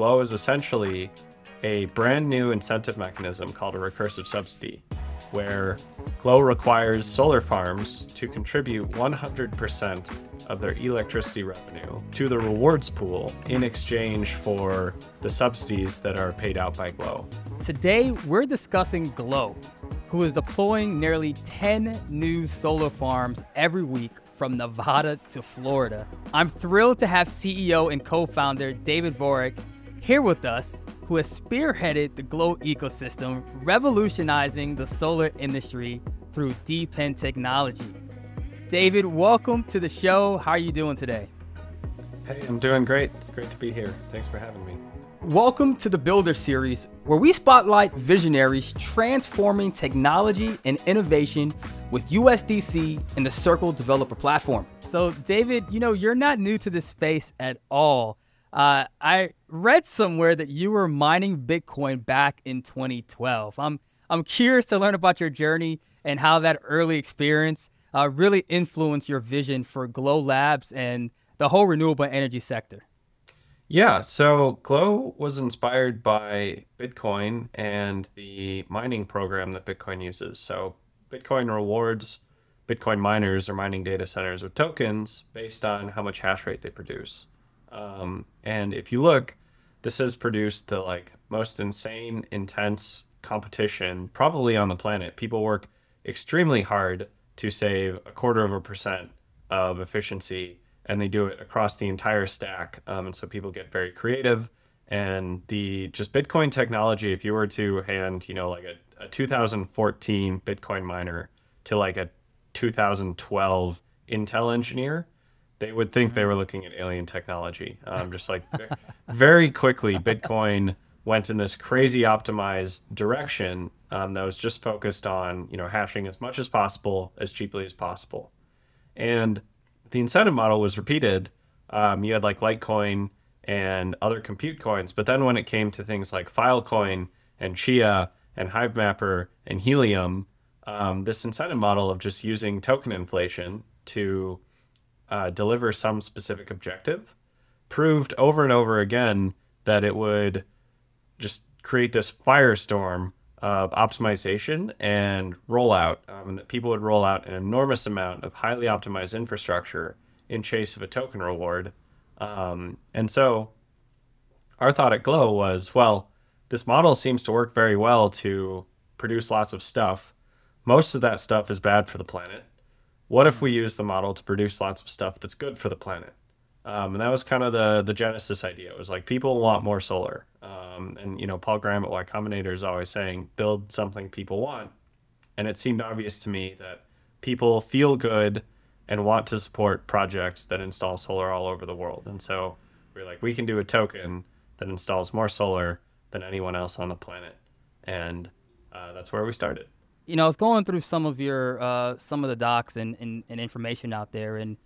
Glow is essentially a brand new incentive mechanism called a recursive subsidy, where Glow requires solar farms to contribute 100% of their electricity revenue to the rewards pool in exchange for the subsidies that are paid out by Glow. Today, we're discussing Glow, who is deploying nearly 10 new solar farms every week from Nevada to Florida. I'm thrilled to have CEO and co founder David Vorick here with us, who has spearheaded the Glow ecosystem, revolutionizing the solar industry through DePIN technology. David, welcome to the show. How are you doing today? Hey, I'm doing great. It's great to be here. Thanks for having me. Welcome to the Builder Series, where we spotlight visionaries transforming technology and innovation with USDC and the Circle Developer Platform. So, David, you know, you're not new to this space at all. Uh, I read somewhere that you were mining Bitcoin back in 2012. I'm I'm curious to learn about your journey and how that early experience uh, really influenced your vision for Glow Labs and the whole renewable energy sector. Yeah, so Glow was inspired by Bitcoin and the mining program that Bitcoin uses. So Bitcoin rewards Bitcoin miners or mining data centers with tokens based on how much hash rate they produce. Um, and if you look, this has produced the like most insane, intense competition probably on the planet. People work extremely hard to save a quarter of a percent of efficiency, and they do it across the entire stack. Um, and so people get very creative. And the just Bitcoin technology, if you were to hand, you know, like a, a 2014 Bitcoin miner to like a 2012 Intel engineer, they would think they were looking at alien technology. Um, just like very quickly, Bitcoin went in this crazy optimized direction um, that was just focused on you know hashing as much as possible as cheaply as possible, and the incentive model was repeated. Um, you had like Litecoin and other compute coins, but then when it came to things like Filecoin and Chia and Hivemapper and Helium, um, this incentive model of just using token inflation to uh, deliver some specific objective proved over and over again that it would just create this firestorm of optimization and rollout, um, and that people would roll out an enormous amount of highly optimized infrastructure in chase of a token reward. Um, and so our thought at Glow was, well, this model seems to work very well to produce lots of stuff. Most of that stuff is bad for the planet what if we use the model to produce lots of stuff that's good for the planet? Um, and that was kind of the the genesis idea. It was like people want more solar, um, and you know Paul Graham at Y Combinator is always saying build something people want, and it seemed obvious to me that people feel good and want to support projects that install solar all over the world. And so we are like, we can do a token that installs more solar than anyone else on the planet, and uh, that's where we started you know, I was going through some of your uh, some of the docs and, and, and, information out there, and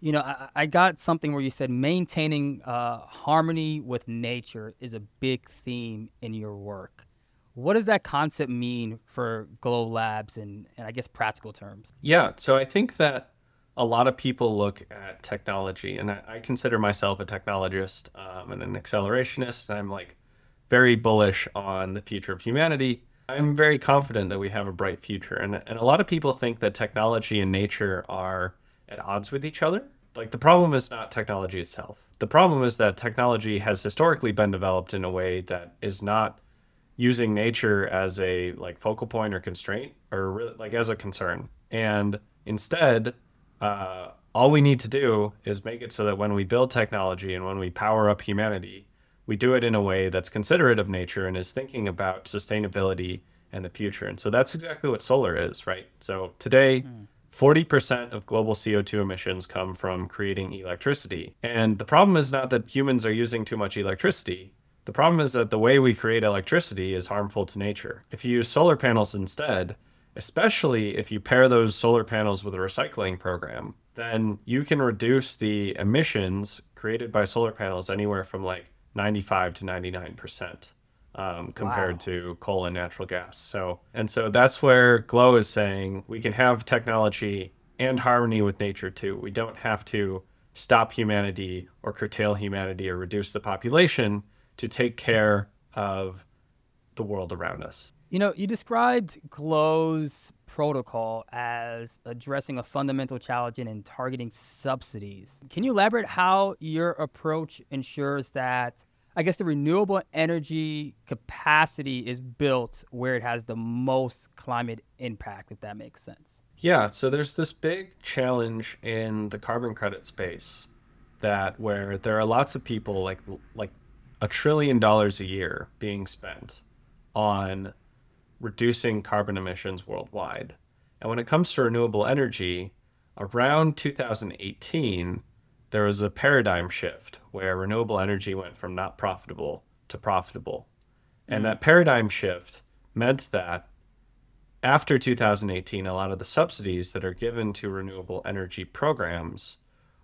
you know, I, I got something where you said maintaining uh, harmony with nature is a big theme in your work. What does that concept mean for Glow Labs and, and I guess practical terms? Yeah, so I think that a lot of people look at technology, and I, I consider myself a technologist um, and an accelerationist, and I'm like very bullish on the future of humanity I'm very confident that we have a bright future. And, and a lot of people think that technology and nature are at odds with each other. Like, the problem is not technology itself. The problem is that technology has historically been developed in a way that is not using nature as a like focal point or constraint or really, like as a concern. And instead, uh, all we need to do is make it so that when we build technology and when we power up humanity, we do it in a way that's considerate of nature and is thinking about sustainability and the future. And so that's exactly what solar is, right? So today, hmm. 40% of global CO2 emissions come from creating electricity. And the problem is not that humans are using too much electricity. The problem is that the way we create electricity is harmful to nature. If you use solar panels instead, especially if you pair those solar panels with a recycling program, then you can reduce the emissions created by solar panels anywhere from like 95 to 99 percent um, compared wow. to coal and natural gas. So and so that's where Glow is saying we can have technology and harmony with nature too. We don't have to stop humanity or curtail humanity or reduce the population to take care of the world around us. You know, you described Glow's protocol as addressing a fundamental challenge in targeting subsidies. Can you elaborate how your approach ensures that, I guess, the renewable energy capacity is built where it has the most climate impact, if that makes sense? Yeah, so there's this big challenge in the carbon credit space that where there are lots of people like like a trillion dollars a year being spent on reducing carbon emissions worldwide. And when it comes to renewable energy, around 2018, there was a paradigm shift where renewable energy went from not profitable to profitable. And mm. that paradigm shift meant that after 2018, a lot of the subsidies that are given to renewable energy programs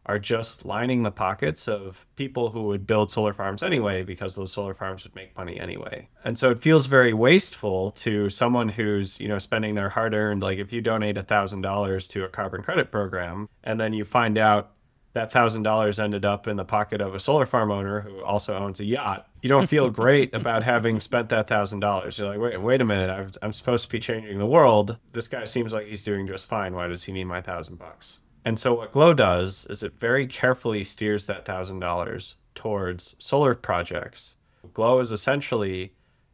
are just lining the pockets of people who would build solar farms anyway because those solar farms would make money anyway. And so it feels very wasteful to someone who's, you know, spending their hard-earned like if you donate $1000 to a carbon credit program and then you find out that $1000 ended up in the pocket of a solar farm owner who also owns a yacht. You don't feel great about having spent that $1000. You're like, "Wait, wait a minute. i I'm supposed to be changing the world. This guy seems like he's doing just fine. Why does he need my 1000 bucks?" And so what Glow does is it very carefully steers that thousand dollars towards solar projects. Glow is essentially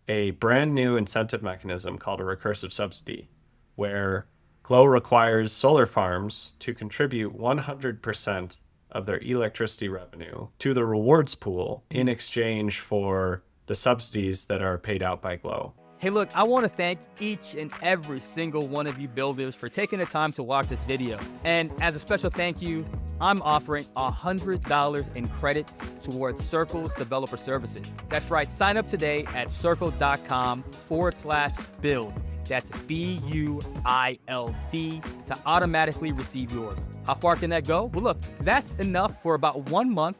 a brand new incentive mechanism called a recursive subsidy, where Glow requires solar farms to contribute 100% of their electricity revenue to the rewards pool in exchange for the subsidies that are paid out by Glow. Hey, look, I want to thank each and every single one of you builders for taking the time to watch this video. And as a special thank you, I'm offering $100 in credits towards Circle's developer services. That's right, sign up today at circle.com forward slash build. That's B U I L D to automatically receive yours. How far can that go? Well, look, that's enough for about one month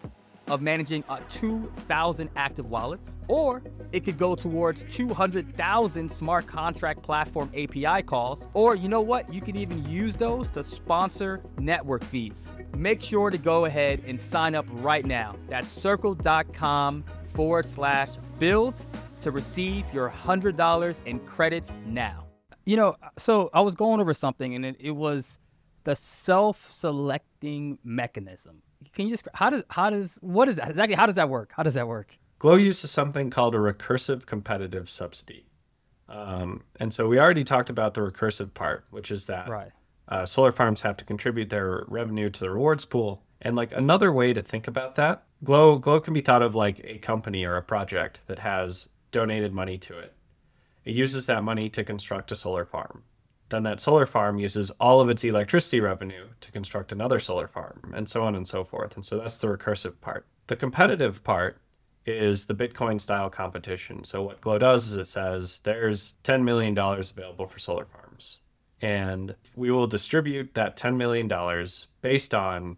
of managing uh, 2,000 active wallets, or it could go towards 200,000 smart contract platform API calls, or you know what? You can even use those to sponsor network fees. Make sure to go ahead and sign up right now. That's circle.com forward slash build to receive your $100 in credits now. You know, so I was going over something and it, it was the self selecting mechanism can you just how does how does what is that exactly? How does that work? How does that work? Glow uses something called a recursive competitive subsidy, um, and so we already talked about the recursive part, which is that right. uh, solar farms have to contribute their revenue to the rewards pool. And like another way to think about that, Glow Glow can be thought of like a company or a project that has donated money to it. It uses that money to construct a solar farm then that solar farm uses all of its electricity revenue to construct another solar farm, and so on and so forth. And so that's the recursive part. The competitive part is the Bitcoin style competition. So what Glow does is it says there's $10 million available for solar farms. And we will distribute that $10 million based on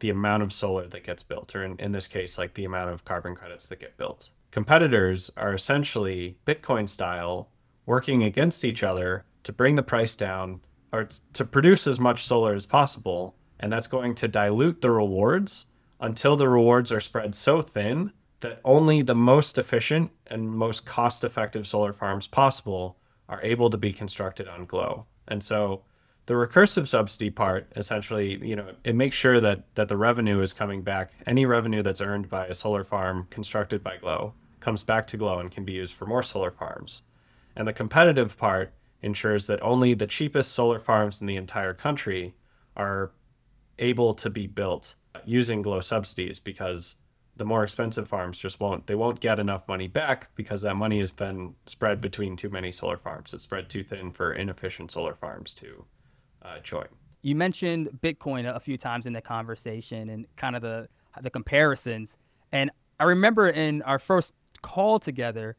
the amount of solar that gets built, or in, in this case, like the amount of carbon credits that get built. Competitors are essentially Bitcoin style working against each other to bring the price down or to produce as much solar as possible. And that's going to dilute the rewards until the rewards are spread so thin that only the most efficient and most cost effective solar farms possible are able to be constructed on Glow. And so the recursive subsidy part essentially, you know, it makes sure that that the revenue is coming back. Any revenue that's earned by a solar farm constructed by Glow comes back to Glow and can be used for more solar farms. And the competitive part ensures that only the cheapest solar farms in the entire country are able to be built using glow subsidies because the more expensive farms just won't they won't get enough money back because that money has been spread between too many solar farms. It's spread too thin for inefficient solar farms to uh, join. You mentioned bitcoin a few times in the conversation and kind of the the comparisons. And i remember in our first call together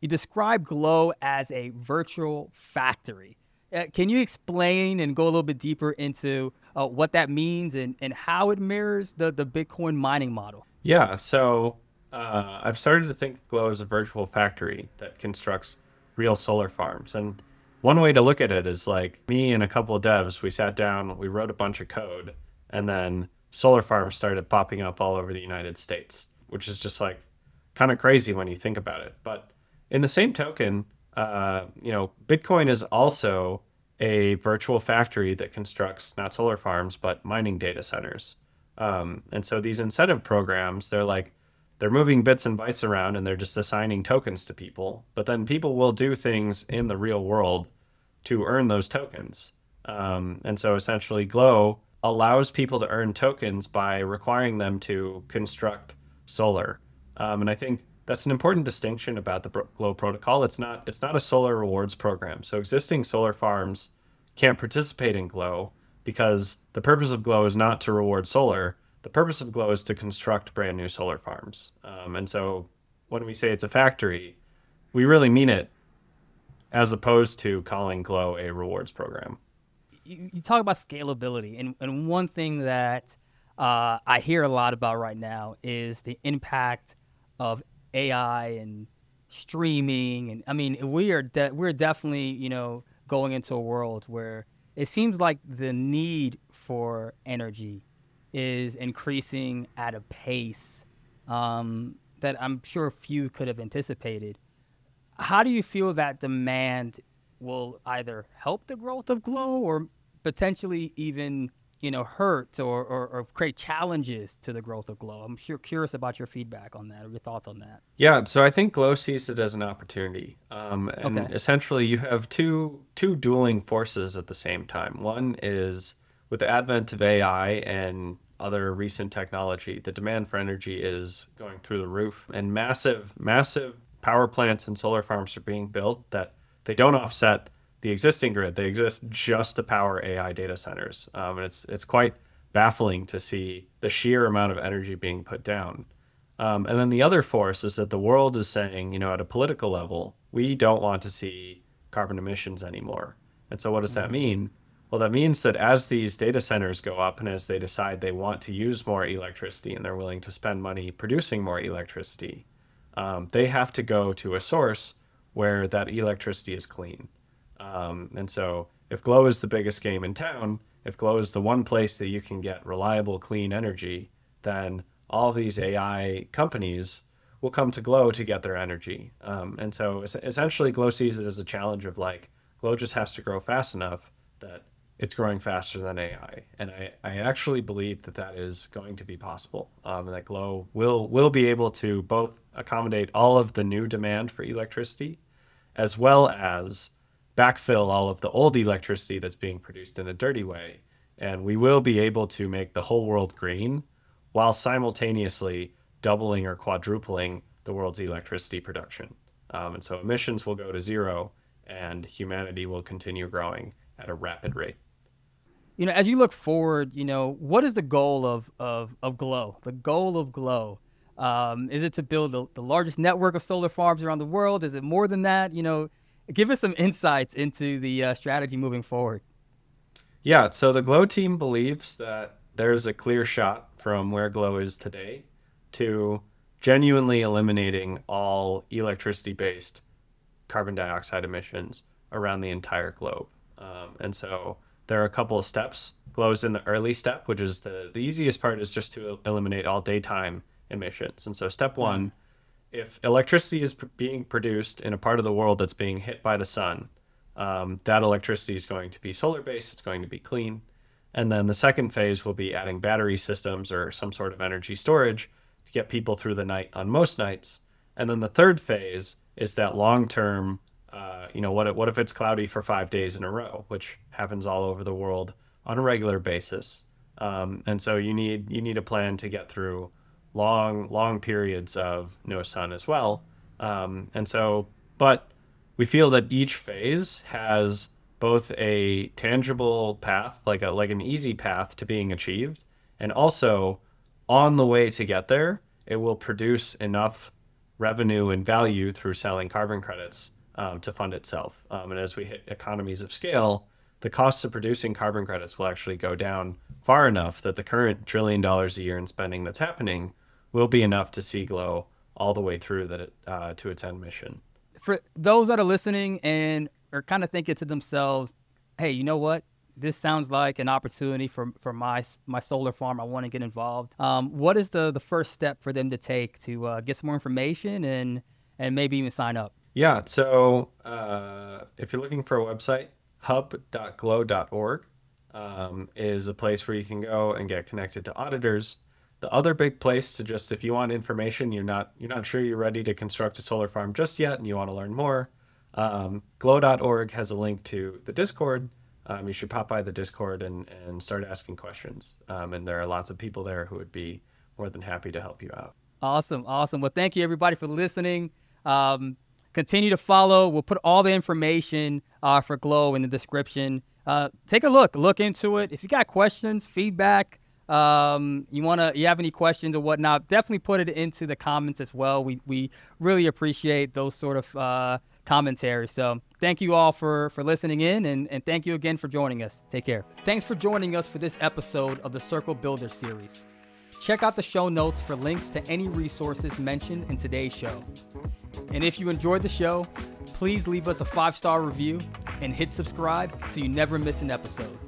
you describe Glow as a virtual factory. Uh, can you explain and go a little bit deeper into uh, what that means and, and how it mirrors the, the Bitcoin mining model? Yeah, so uh, I've started to think Glow as a virtual factory that constructs real solar farms. And one way to look at it is like me and a couple of devs, we sat down, we wrote a bunch of code, and then solar farms started popping up all over the United States, which is just like kind of crazy when you think about it. But in the same token, uh, you know, Bitcoin is also a virtual factory that constructs not solar farms but mining data centers. Um, and so these incentive programs, they're like they're moving bits and bytes around and they're just assigning tokens to people. But then people will do things in the real world to earn those tokens. Um, and so essentially, Glow allows people to earn tokens by requiring them to construct solar. Um, and I think that's an important distinction about the Glow protocol. It's not it's not a solar rewards program. So existing solar farms can't participate in Glow because the purpose of Glow is not to reward solar. The purpose of Glow is to construct brand new solar farms. Um, and so when we say it's a factory, we really mean it as opposed to calling Glow a rewards program. You, you talk about scalability, and, and one thing that uh, I hear a lot about right now is the impact of AI and streaming. And I mean, we are de- we're definitely you know going into a world where it seems like the need for energy is increasing at a pace um, that I'm sure few could have anticipated. How do you feel that demand will either help the growth of Glow or potentially even you know hurt or, or, or, create challenges to the growth of Glow? I'm sure curious about your feedback on that or your thoughts on that. Yeah, so I think Glow sees it as an opportunity, um, and okay. essentially you have two two dueling forces at the same time. One is with the advent of AI and other recent technology, the demand for energy is going through the roof, and massive massive power plants and solar farms are being built that they don't offset the existing grid. They exist just to power AI data centers, um, and it's it's quite baffling to see the sheer amount of energy being put down. Um, and then the other force is that the world is saying, you know, at a political level, we don't want to see carbon emissions anymore. And so, what does that mm-hmm. mean? Well, that means that as these data centers go up and as they decide they want to use more electricity and they're willing to spend money producing more electricity, um, they have to go to a source where that electricity is clean. Um, and so, if Glow is the biggest game in town, if Glow is the one place that you can get reliable, clean energy, then all these AI companies will come to Glow to get their energy. Um, and so, essentially, Glow sees it as a challenge of like, Glow just has to grow fast enough that it's growing faster than AI. And I, I actually believe that that is going to be possible. Um, that Glow will will be able to both accommodate all of the new demand for electricity, as well as backfill all of the old electricity that's being produced in a dirty way. And we will be able to make the whole world green while simultaneously doubling or quadrupling the world's electricity production. Um, and so emissions will go to zero and humanity will continue growing at a rapid rate you know, as you look forward, you know, what is the goal of of, of Glow? The goal of Glow. Um, is it to build the, the largest network of solar farms around the world? Is it more than that? You know, give us some insights into the uh, strategy moving forward. Yeah, so the Glow team believes that there's a clear shot from where Glow is today to genuinely eliminating all electricity based carbon dioxide emissions around the entire globe. Um, and so there are a couple of steps. Glow is in the early step, which is the, the easiest part is just to eliminate all daytime emissions. And so step one, if electricity is being produced in a part of the world that's being hit by the sun, um, that electricity is going to be solar based, it's going to be clean. And then the second phase will be adding battery systems or some sort of energy storage to get people through the night on most nights. And then the third phase is that long term uh, you know, what what if it's cloudy for five days in a row, which happens all over the world on a regular basis. Um, and so you need you need a plan to get through long long periods of no sun as well. Um, and so, but we feel that each phase has both a tangible path, like a like an easy path to being achieved, and also on the way to get there, it will produce enough revenue and value through selling carbon credits um, to fund itself. Um, and as we hit economies of scale, the costs of producing carbon credits will actually go down far enough that the current trillion dollars a year in spending that's happening will be enough to see Glow all the way through that uh, to its end mission. For those that are listening and are kind of thinking to themselves, "Hey, you know what? this sounds like an opportunity for, for my my solar farm. I want to get involved. Um, what is the the first step for them to take to uh, get some more information and and maybe even sign up? Yeah. So uh, if you're looking for a website, hub.glow.org um, is a place where you can go and get connected to auditors. The other big place to just if you want information, you're not you're not sure you're ready to construct a solar farm just yet, and you want to learn more. Um, glow.org has a link to the Discord. Um, you should pop by the Discord and, and start asking questions. Um, and there are lots of people there who would be more than happy to help you out. Awesome, awesome. Well, thank you everybody for listening. Um, continue to follow. We'll put all the information uh, for Glow in the description. Uh, take a look, look into it. If you got questions, feedback, um, you wanna, you have any questions or whatnot, definitely put it into the comments as well. We we really appreciate those sort of uh, commentary. So thank you all for for listening in, and and thank you again for joining us. Take care. Thanks for joining us for this episode of the Circle Builder series. Check out the show notes for links to any resources mentioned in today's show. And if you enjoyed the show, please leave us a five star review and hit subscribe so you never miss an episode.